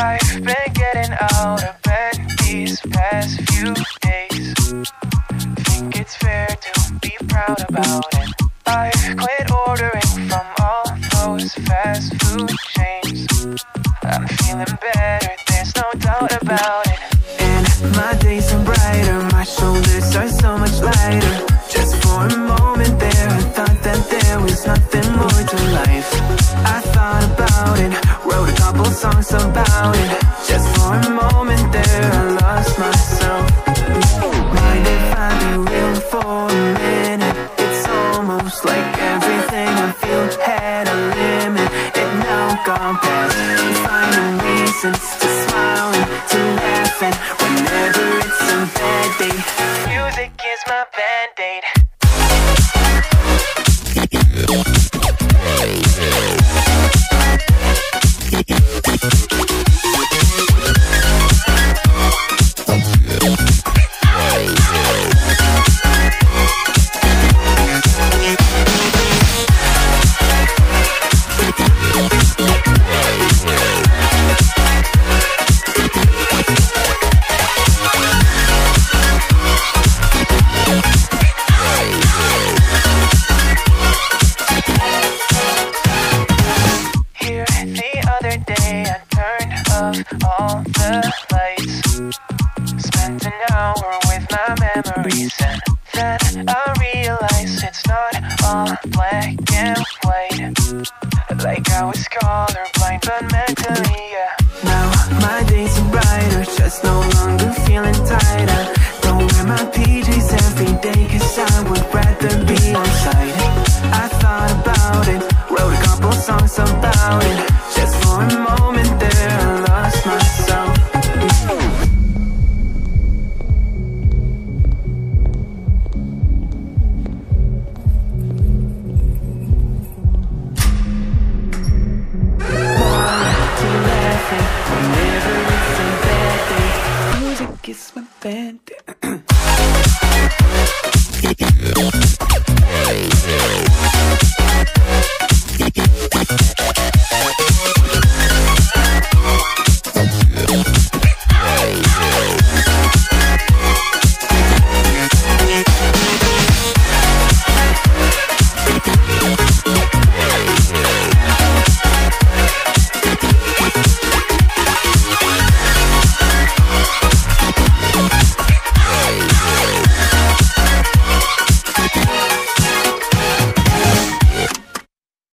I've been getting out of bed these past few days. Think it's fair to be proud about it. I've quit ordering from all those fast food chains. I'm feeling better, there's no doubt about it. And my days are brighter, my shoulders are so much lighter. Just for a moment there, I thought that there was nothing more to life. Songs about it. Just for a moment there, I lost myself. Mind if I be real for a minute? It's almost like everything I feel had a limit. It now gone past. All the lights. Spent an hour with my memories, and then I realized it's not all black and white. Like I was colorblind, but mentally, yeah.